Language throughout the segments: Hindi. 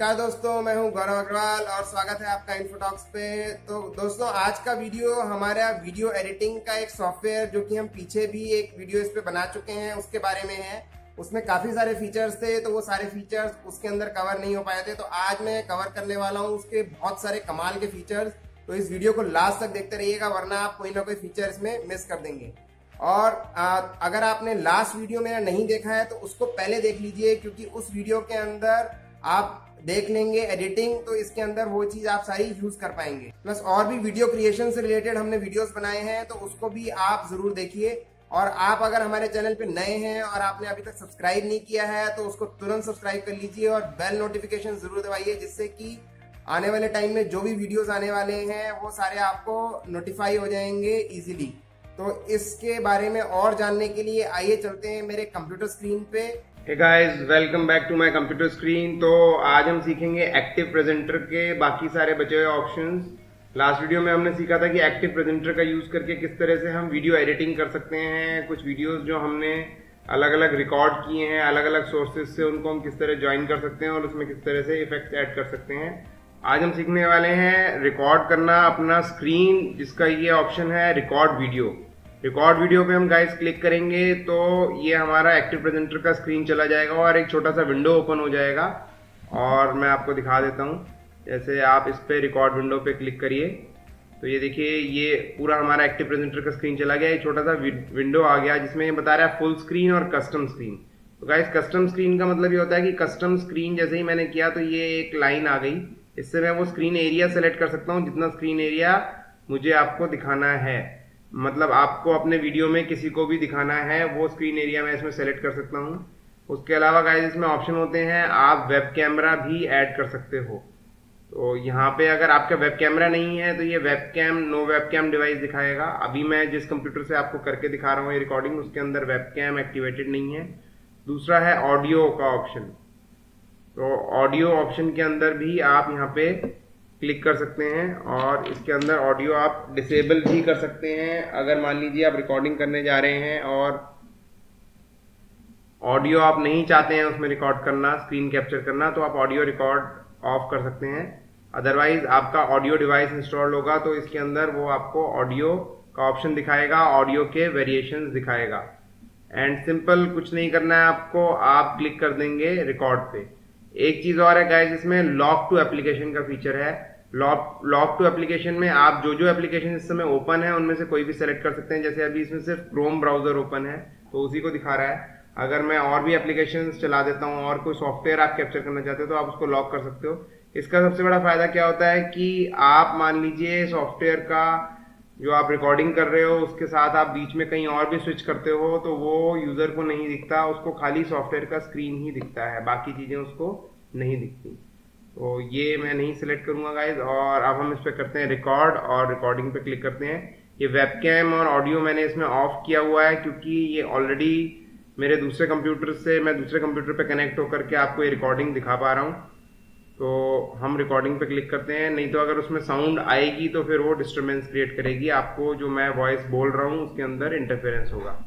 नमस्कार दोस्तों मैं हूँ गौरव अग्रवाल और स्वागत है आपका इन्फोटॉक्स पे। तो दोस्तों आज का वीडियो हमारा वीडियो एडिटिंग का एक सॉफ्टवेयर जो कि हम पीछे भी एक वीडियो इस पे बना चुके हैं उसके बारे में है। उसमें काफ़ी सारे फीचर्स थे तो वो सारे फीचर्स उसके अंदर कवर नहीं हो पाए थे। तो आज मैं कवर करने वाला हूँ उसके बहुत सारे कमाल के फीचर्स तो इस वीडियो को लास्ट तक देखते रहिएगा वरना आप कोई ना कोई फीचर इसमें मिस कर देंगे। और आ, अगर आपने लास्ट वीडियो मेरा नहीं देखा है तो उसको पहले देख लीजिए क्योंकि उस वीडियो के अंदर आप देख लेंगे एडिटिंग तो इसके अंदर वो चीज़ आप सारी यूज़ कर पाएँगे। प्लस और भी वीडियो क्रिएशन से रिलेटेड हमने वीडियोस बनाए हैं तो उसको भी आप ज़रूर देखिए। और आप अगर हमारे चैनल पे नए हैं और आपने अभी तक सब्सक्राइब नहीं किया है तो उसको तुरंत सब्सक्राइब कर लीजिए और बेल नोटिफिकेशन ज़रूर दबाइए, जिससे कि आने वाले टाइम में जो भी वीडियोस आने वाले हैं, वो सारे आपको नोटिफाई हो जाएँगे इजीली तो इसके बारे में और जानने के लिए आइए चलते हैं मेरे कंप्यूटर स्क्रीन पे। Guys welcome back to my computer screen तो आज हम सीखेंगे एक्टिव प्रेजेंटर के बाकी सारे बचे हुए ऑप्शंस लास्ट वीडियो में हमने सीखा था कि एक्टिव प्रेजेंटर का यूज़ करके किस तरह से हम वीडियो एडिटिंग कर सकते हैं। कुछ वीडियोस जो हमने अलग अलग रिकॉर्ड किए हैं अलग अलग सोर्सेज से उनको हम किस तरह ज्वाइन कर सकते हैं और उसमें किस तरह से इफेक्ट्स ऐड कर सकते हैं। आज हम सीखने वाले हैं रिकॉर्ड करना अपना स्क्रीन जिसका ये ऑप्शन है रिकॉर्ड वीडियो रिकॉर्ड वीडियो पे हम गाइस क्लिक करेंगे तो ये हमारा एक्टिव प्रेजेंटर का स्क्रीन चला जाएगा और एक छोटा सा विंडो ओपन हो जाएगा। और मैं आपको दिखा देता हूँ, जैसे आप इस पर रिकॉर्ड विंडो पे क्लिक करिए। तो ये देखिए, ये पूरा हमारा एक्टिव प्रेजेंटर का स्क्रीन चला गया एक छोटा सा विंडो आ गया, जिसमें ये बता रहा है फुल स्क्रीन और कस्टम स्क्रीन तो गाइस कस्टम स्क्रीन का मतलब ये होता है कि कस्टम स्क्रीन जैसे ही मैंने किया तो ये एक लाइन आ गई। इससे मैं वो स्क्रीन एरिया सेलेक्ट कर सकता हूँ, जितना स्क्रीन एरिया मुझे आपको दिखाना है। मतलब आपको अपने वीडियो में किसी को भी दिखाना है, वो स्क्रीन एरिया में इसमें सेलेक्ट कर सकता हूँ। उसके अलावा गाइस इसमें ऑप्शन होते हैं, आप वेब कैमरा भी ऐड कर सकते हो। तो यहाँ पे अगर आपका वेब कैमरा नहीं है तो ये webcam no webcam device दिखाएगा। अभी मैं जिस कंप्यूटर से आपको करके दिखा रहा हूँ, ये रिकॉर्डिंग उसके अंदर वेब कैम एक्टिवेटेड नहीं है। दूसरा है ऑडियो का ऑप्शन तो ऑडियो ऑप्शन के अंदर भी आप यहाँ पे क्लिक कर सकते हैं और इसके अंदर ऑडियो आप डिसेबल भी कर सकते हैं। अगर मान लीजिए आप रिकॉर्डिंग करने जा रहे हैं और ऑडियो आप नहीं चाहते हैं उसमें रिकॉर्ड करना स्क्रीन कैप्चर करना तो आप ऑडियो रिकॉर्ड ऑफ़ कर सकते हैं। अदरवाइज़ आपका ऑडियो डिवाइस इंस्टॉल होगा तो इसके अंदर वो आपको ऑडियो का ऑप्शन दिखाएगा ऑडियो के वेरिएशन दिखाएगा। एंड सिंपल कुछ नहीं करना है आपको, आप क्लिक कर देंगे रिकॉर्ड पे। एक चीज़ और है गाइस इसमें लॉक टू एप्लीकेशन का फीचर है। लॉक लॉक टू एप्लीकेशन में आप जो जो एप्लीकेशन इस समय ओपन है, उनमें से कोई भी सेलेक्ट कर सकते हैं। जैसे अभी इसमें सिर्फ़ क्रोम ब्राउज़र ओपन है तो उसी को दिखा रहा है। अगर मैं और भी एप्लीकेशन चला देता हूँ और कोई सॉफ्टवेयर आप कैप्चर करना चाहते हो तो आप उसको लॉक कर सकते हो। इसका सबसे बड़ा फ़ायदा क्या होता है कि आप मान लीजिए सॉफ्टवेयर का जो आप रिकॉर्डिंग कर रहे हो, उसके साथ आप बीच में कहीं और भी स्विच करते हो तो वो यूज़र को नहीं दिखता, उसको खाली सॉफ्टवेयर का स्क्रीन ही दिखता है। बाकी चीज़ें उसको नहीं दिखती। तो ये मैं नहीं सिलेक्ट करूँगा गाइज़ और अब हम इस पर करते हैं रिकॉर्ड और रिकॉर्डिंग पे क्लिक करते हैं. ये वेबकैम और ऑडियो मैंने इसमें ऑफ़ किया हुआ है क्योंकि ये ऑलरेडी मेरे दूसरे कंप्यूटर से, मैं दूसरे कंप्यूटर पे कनेक्ट होकर के आपको ये रिकॉर्डिंग दिखा पा रहा हूँ. तो हम रिकॉर्डिंग पे क्लिक करते हैं. नहीं तो अगर उसमें साउंड आएगी तो फिर वो डिस्टर्बेंस क्रिएट करेगी. आपको जो मैं वॉइस बोल रहा हूँ, उसके अंदर इंटरफेरेंस होगा.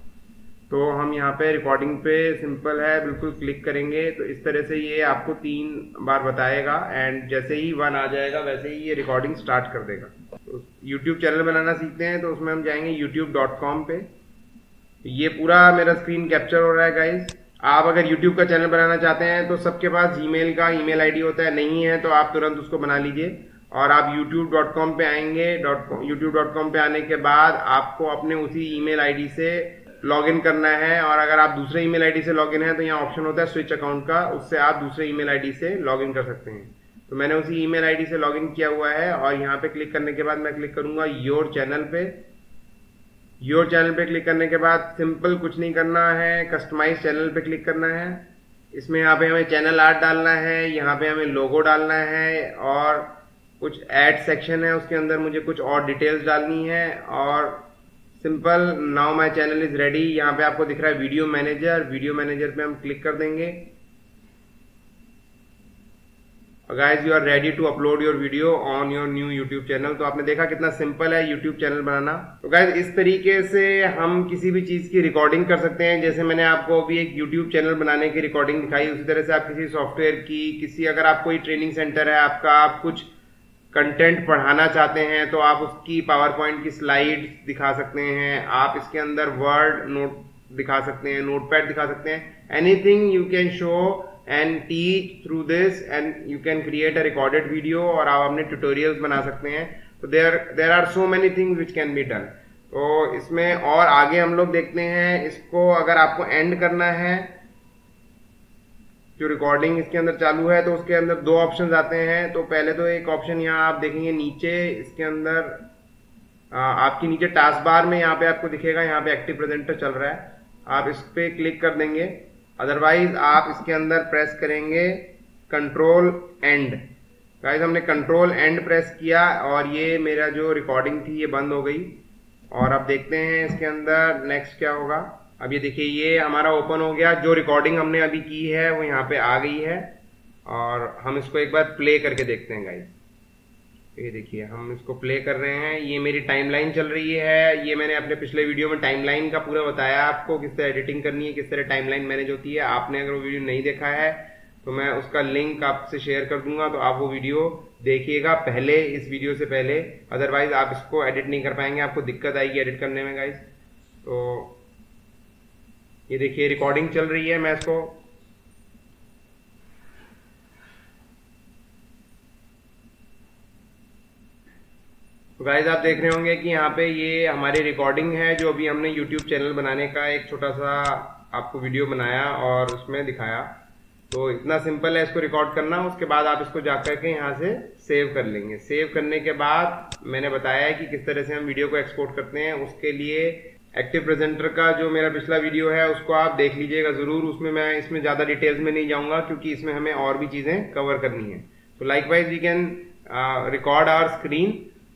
तो हम यहाँ पे रिकॉर्डिंग पे सिंपल है, बिल्कुल क्लिक करेंगे। तो इस तरह से ये आपको तीन बार बताएगा एंड जैसे ही वन आ जाएगा, वैसे ही ये रिकॉर्डिंग स्टार्ट कर देगा। तो यूट्यूब चैनल बनाना सीखते हैं तो उसमें हम जाएँगे यूट्यूब डॉट कॉम पे। ये पूरा मेरा स्क्रीन कैप्चर हो रहा है गाइज़ आप अगर यूट्यूब का चैनल बनाना चाहते हैं तो सबके पास जी का ईमेल आईडी होता है, नहीं है तो आप तुरंत उसको बना लीजिए। और आप youtube.com पे आएँगे youtube.com पे आने के बाद आपको अपने उसी ईमेल आईडी से लॉगिन करना है और अगर आप दूसरे ईमेल आईडी से लॉगिन है तो यहाँ ऑप्शन होता है स्विच अकाउंट का, उससे आप दूसरे ईमेल आईडी से लॉगिन कर सकते हैं। तो मैंने उसी ईमेल आईडी से लॉगिन किया हुआ है और यहाँ पे क्लिक करने के बाद मैं क्लिक करूँगा योर चैनल पे। योर चैनल पे क्लिक करने के बाद सिंपल कुछ नहीं करना है कस्टमाइज चैनल पे क्लिक करना है। इसमें यहाँ पे हमें चैनल आर्ट डालना है, यहाँ पे हमें लोगो डालना है और कुछ एड सेक्शन है, उसके अंदर मुझे कुछ और डिटेल्स डालनी है और simple now my channel is ready यहाँ पे आपको दिख रहा है वीडियो मैनेजर वीडियो मैनेजर पे हम क्लिक कर देंगे। Guys you are ready to upload your video on your new YouTube channel तो आपने देखा कितना सिंपल है यूट्यूब चैनल बनाना। तो गाइज़ इस तरीके से हम किसी भी चीज़ की रिकॉर्डिंग कर सकते हैं। जैसे मैंने आपको अभी एक यूट्यूब चैनल बनाने की रिकॉर्डिंग दिखाई, उसी तरह से आप किसी सॉफ्टवेयर की, किसी, अगर आप कोई ट्रेनिंग सेंटर है, आपका आप कुछ कंटेंट पढ़ाना चाहते हैं तो आप उसकी पावर पॉइंट की स्लाइड दिखा सकते हैं, आप इसके अंदर वर्ड नोट दिखा सकते हैं नोट पैड दिखा सकते हैं anything you can show and teach through this and you can create a recorded video और आप अपने ट्यूटोरियल्स बना सकते हैं। तो there there are so many things which can be done तो इसमें और आगे हम लोग देखते हैं, इसको अगर आपको एंड करना है जो रिकॉर्डिंग इसके अंदर चालू है तो उसके अंदर दो ऑप्शन आते हैं। तो पहले तो एक ऑप्शन यहाँ आप देखेंगे नीचे, इसके अंदर आपकी नीचे टास्क बार में यहाँ पे आपको दिखेगा, यहाँ पे एक्टिव प्रेजेंटर चल रहा है। आप इस पर क्लिक कर देंगे। अदरवाइज़ आप इसके अंदर प्रेस करेंगे कंट्रोल एंड गाइज़ हमने कंट्रोल एंड प्रेस किया और ये मेरा जो रिकॉर्डिंग थी, ये बंद हो गई। और अब देखते हैं इसके अंदर नेक्स्ट क्या होगा। अब ये देखिए, ये हमारा ओपन हो गया। जो रिकॉर्डिंग हमने अभी की है, वो यहाँ पे आ गई है। और हम इसको एक बार प्ले करके देखते हैं गाइज़ ये देखिए, हम इसको प्ले कर रहे हैं। ये मेरी टाइमलाइन चल रही है। ये मैंने अपने पिछले वीडियो में टाइमलाइन का पूरा बताया आपको, किस तरह एडिटिंग करनी है, किस तरह टाइमलाइन मैनेज होती है। आपने अगर वो वीडियो नहीं देखा है तो मैं उसका लिंक आपसे शेयर कर दूँगा तो आप वो वीडियो देखिएगा पहले, इस वीडियो से पहले। अदरवाइज़ आप इसको एडिट नहीं कर पाएँगे। आपको दिक्कत आएगी एडिट करने में गाइज़ तो ये देखिए रिकॉर्डिंग चल रही है, मैं इसको तो गाइज़ आप देख रहे होंगे कि यहाँ पे ये हमारी रिकॉर्डिंग है, जो अभी हमने यूट्यूब चैनल बनाने का एक छोटा सा आपको वीडियो बनाया और उसमें दिखाया। तो इतना सिंपल है, इसको रिकॉर्ड करना। उसके बाद आप इसको जाकर के यहाँ से सेव कर लेंगे। सेव करने के बाद मैंने बताया है कि किस तरह से हम वीडियो को एक्सपोर्ट करते हैं। उसके लिए एक्टिव प्रेजेंटर का जो मेरा पिछला वीडियो है, उसको आप देख लीजिएगा ज़रूर। उसमें मैं इसमें ज़्यादा डिटेल्स में नहीं जाऊँगा, क्योंकि इसमें हमें और भी चीज़ें कवर करनी है। तो likewise we can record our screen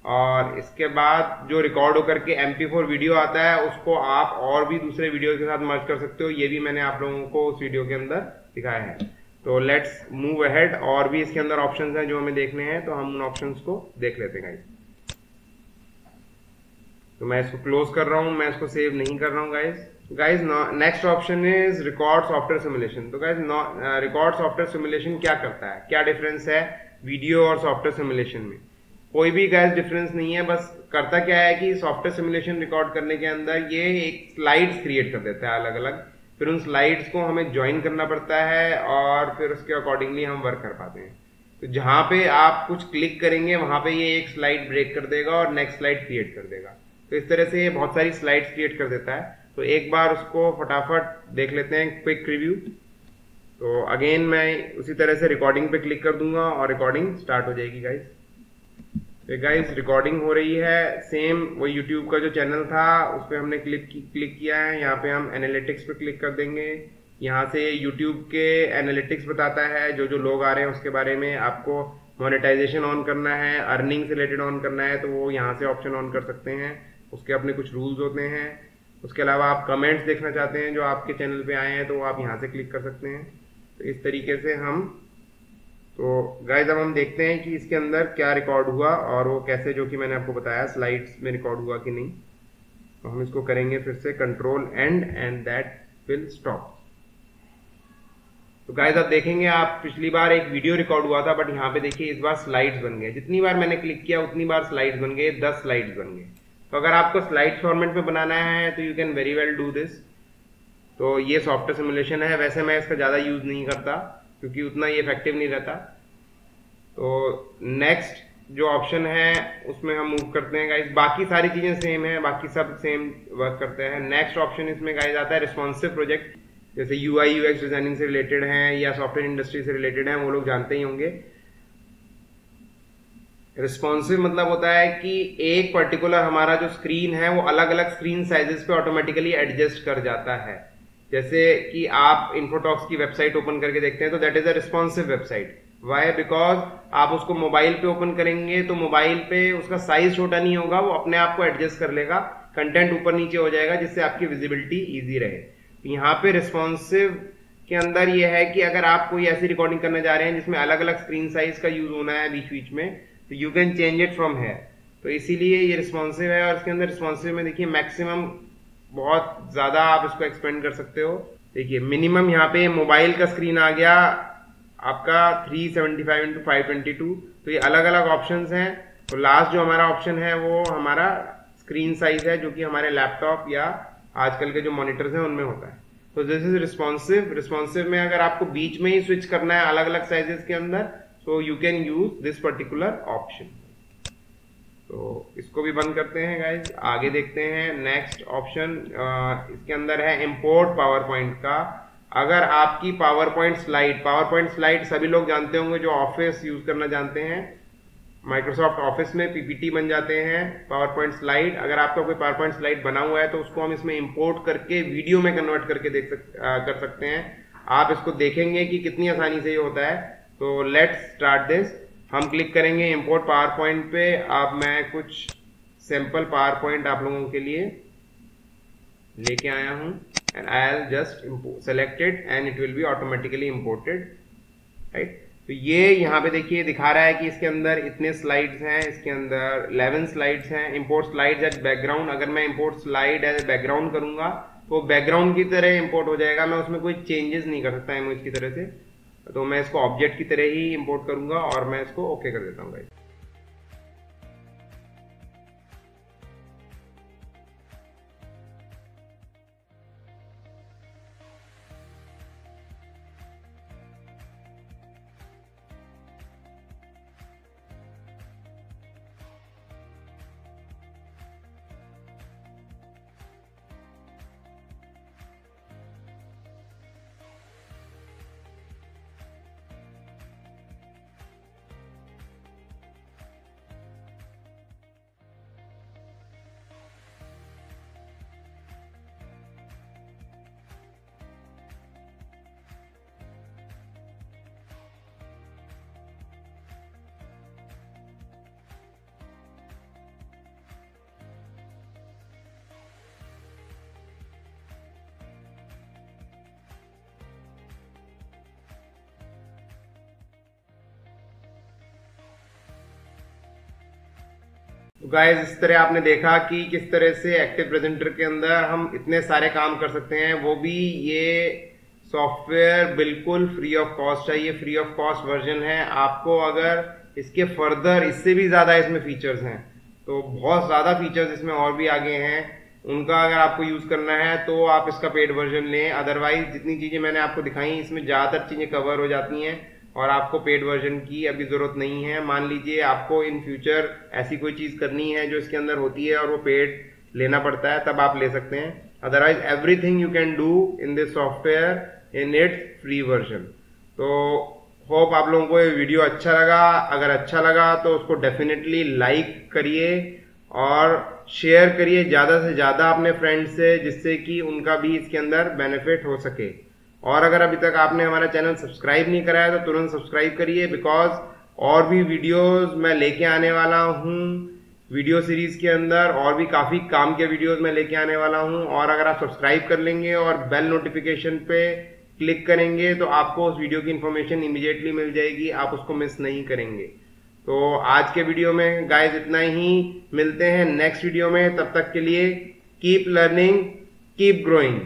और इसके बाद जो रिकॉर्ड होकर के एमपी फोर वीडियो आता है, उसको आप और भी दूसरे वीडियो के साथ मर्ज कर सकते हो। ये भी मैंने आप लोगों को उस वीडियो के अंदर दिखाया है। तो लेट्स मूव अहेड और भी इसके अंदर ऑप्शंस हैं जो हमें देखने हैं तो हम उन ऑप्शंस को देख लेते हैं गाइस तो मैं इसको क्लोज कर रहा हूँ, मैं इसको सेव नहीं कर रहा हूँ guys guys next option is record software simulation तो गाइस रिकॉर्ड सॉफ्टवेयर सिमुलेशन क्या करता है? क्या डिफरेंस है वीडियो और सॉफ्टवेयर सिमुलेशन में? कोई भी गाइज़ डिफरेंस नहीं है, बस करता क्या है कि सॉफ्टवेयर सिमुलेशन रिकॉर्ड करने के अंदर ये एक स्लाइड्स क्रिएट कर देता है अलग अलग फिर उन स्लाइड्स को हमें ज्वाइन करना पड़ता है और फिर उसके अकॉर्डिंगली हम वर्क कर पाते हैं. तो जहाँ पे आप कुछ क्लिक करेंगे, वहाँ पे ये एक स्लाइड ब्रेक कर देगा और नेक्स्ट स्लाइड क्रिएट कर देगा. तो इस तरह से ये बहुत सारी स्लाइड्स क्रिएट कर देता है। तो एक बार उसको फटाफट देख लेते हैं क्विक रिव्यू तो अगेन मैं उसी तरह से रिकॉर्डिंग पे क्लिक कर दूँगा और रिकॉर्डिंग स्टार्ट हो जाएगी गाइज़ गाइस रिकॉर्डिंग हो रही है। सेम वो यूट्यूब का जो चैनल था, उस पर हमने क्लिक क्लिक किया है। यहाँ पे हम एनालिटिक्स पे क्लिक कर देंगे। यहाँ से यूट्यूब के एनालिटिक्स बताता है जो जो लोग आ रहे हैं उसके बारे में। आपको मोनेटाइजेशन ऑन करना है अर्निंग से रिलेटेड ऑन करना है तो वो यहाँ से ऑप्शन ऑन कर सकते हैं। उसके अपने कुछ रूल्स होते हैं। उसके अलावा आप कमेंट्स देखना चाहते हैं, जो आपके चैनल पे आए हैं तो वो आप यहाँ से क्लिक कर सकते हैं। तो इस तरीके से हम तो गाइज़ अब हम देखते हैं कि इसके अंदर क्या रिकॉर्ड हुआ और वो कैसे, जो कि मैंने आपको बताया स्लाइड्स में रिकॉर्ड हुआ कि नहीं। तो हम इसको करेंगे फिर से control and and that will stop तो गाइज़ आप देखेंगे, आप पिछली बार एक वीडियो रिकॉर्ड हुआ था बट यहाँ पे देखिए, इस बार स्लाइड्स बन गए। जितनी बार मैंने क्लिक किया, उतनी बार स्लाइड्स बन गए, दस स्लाइड्स बन गए। तो अगर आपको स्लाइड फॉर्मेट में बनाना है तो you can very well do this तो ये सॉफ्टवेयर सिमुलेशन है, वैसे मैं इसका ज़्यादा यूज़ नहीं करता, क्योंकि उतना ये इफ़ेक्टिव नहीं रहता। तो नेक्स्ट जो ऑप्शन है, उसमें हम मूव करते हैं गाइज़ बाकी सारी चीज़ें सेम है, बाकी सब सेम वर्क करते हैं। नेक्स्ट ऑप्शन इसमें गाइज़ आता है रिस्पॉन्सिव प्रोजेक्ट जैसे यू आई डिज़ाइनिंग से रिलेटेड है, या सॉफ्टवेयर इंडस्ट्री से रिलेटेड है, वो लोग जानते ही होंगे। रिस्पॉन्सिव मतलब होता है कि एक पर्टिकुलर हमारा जो स्क्रीन है, वो अलग अलग स्क्रीन साइजेस पे ऑटोमेटिकली एडजस्ट कर जाता है। जैसे कि आप इन्फोटॉक्स की वेबसाइट ओपन करके देखते हैं तो that is a responsive website why because आप उसको मोबाइल पे ओपन करेंगे तो मोबाइल पे उसका साइज़ छोटा नहीं होगा, वो अपने आप को एडजस्ट कर लेगा। कंटेंट ऊपर नीचे हो जाएगा, जिससे आपकी विजिबिलिटी ईजी रहे। यहाँ पे रिस्पॉन्सिव के अंदर ये है कि अगर आप कोई ऐसी रिकॉर्डिंग करने जा रहे हैं, जिसमें अलग अलग स्क्रीन साइज़ का यूज़ होना है बीच बीच में तो you can change it from है तो इसीलिए ये रिस्पॉन्सिव है और इसके अंदर रिस्पॉन्सिव में देखिए मैक्सिमम बहुत ज़्यादा आप इसको एक्सपेंड कर सकते हो। देखिए मिनिमम यहाँ पे मोबाइल का स्क्रीन आ गया आपका 375 seventy five into five twenty two तो ये अलग अलग ऑप्शन हैं। तो लास्ट जो हमारा ऑप्शन है वो हमारा स्क्रीन साइज़ है, जो कि हमारे लैपटॉप या आजकल के जो मॉनिटर्स हैं, उनमें होता है। तो दिस इज़ रिस्पॉन्सिव रिस्पॉन्सिव में अगर आपको बीच में ही स्विच करना है अलग अलग साइजेस के अंदर तो you can use this particular option तो इसको भी बंद करते हैं गाइज़ आगे देखते हैं. नेक्स्ट ऑप्शन इसके अंदर है इंपोर्ट पावर पॉइंट का. अगर आपकी power point slide power point slide सभी लोग जानते होंगे जो ऑफ़िस यूज़ करना जानते हैं. माइक्रोसॉफ्ट ऑफ़िस में पीपीटी बन जाते हैं पावर पॉइंट स्लाइड अगर आपका कोई पावर पॉइंट स्लाइड बना हुआ है तो उसको हम इसमें इंपोर्ट करके वीडियो में कन्वर्ट करके देख सक, आ, कर सकते हैं. आप इसको देखेंगे कि कितनी आसानी से ये होता है. तो लेट्स स्टार्ट दिस हम क्लिक करेंगे इंपोर्ट पावर पॉइंट पे। अब मैं कुछ सिंपल पावर पॉइंट आप लोगों के लिए लेके आया हूँ। And I'll just selected and it will be automatically imported right तो ये यहाँ पे देखिए, दिखा रहा है कि इसके अंदर इतने स्लाइड्स हैं, इसके अंदर 11 स्लाइड्स हैं। इंपोर्ट स्लाइड्स एज बैकग्राउंड अगर मैं इंपोर्ट स्लाइड एज बैकग्राउंड करूँगा तो बैकग्राउंड की तरह इंपोर्ट हो जाएगा। मैं उसमें कोई चेंजेस नहीं कर सकता इमेज की तरह से। तो मैं इसको ऑब्जेक्ट की तरह ही इंपोर्ट करूँगा और मैं इसको ओके कर देता हूँ गाइस तो गाइज़ इस तरह आपने देखा कि किस तरह से एक्टिव प्रेजेंटर के अंदर हम इतने सारे काम कर सकते हैं। वो भी ये सॉफ्टवेयर बिल्कुल फ्री ऑफ़ कॉस्ट चाहिए फ्री ऑफ़ कॉस्ट वर्जन है। आपको अगर इसके फर्दर इससे भी ज़्यादा इसमें फीचर्स हैं तो बहुत ज़्यादा फीचर्स इसमें और भी आगे हैं। उनका अगर आपको यूज़ करना है तो आप इसका पेड वर्जन लें। अदरवाइज़ जितनी चीज़ें मैंने आपको दिखाई, इसमें ज़्यादातर चीज़ें कवर हो जाती हैं। और आपको पेड वर्जन की अभी ज़रूरत नहीं है। मान लीजिए आपको इन फ्यूचर ऐसी कोई चीज़ करनी है जो इसके अंदर होती है और वो पेड लेना पड़ता है, तब आप ले सकते हैं। Otherwise everything you can do in this software in its free version तो होप आप लोगों को ये वीडियो अच्छा लगा। अगर अच्छा लगा तो उसको डेफिनेटली लाइक करिए और शेयर करिए ज़्यादा से ज़्यादा अपने फ्रेंड्स से, जिससे कि उनका भी इसके अंदर बेनिफिट हो सके। और अगर अभी तक आपने हमारा चैनल सब्सक्राइब नहीं कराया तो तुरंत सब्सक्राइब करिए बिकॉज़ और भी वीडियोस मैं लेके आने वाला हूँ वीडियो सीरीज़ के अंदर, और भी काफ़ी काम के वीडियोस मैं लेके आने वाला हूँ। और अगर आप सब्सक्राइब कर लेंगे और बेल नोटिफिकेशन पे क्लिक करेंगे तो आपको उस वीडियो की इन्फॉर्मेशन इमीडिएटली मिल जाएगी, आप उसको मिस नहीं करेंगे। तो आज के वीडियो में गाइज़ इतना ही। मिलते हैं नेक्स्ट वीडियो में, तब तक के लिए कीप लर्निंग कीप ग्रोइंग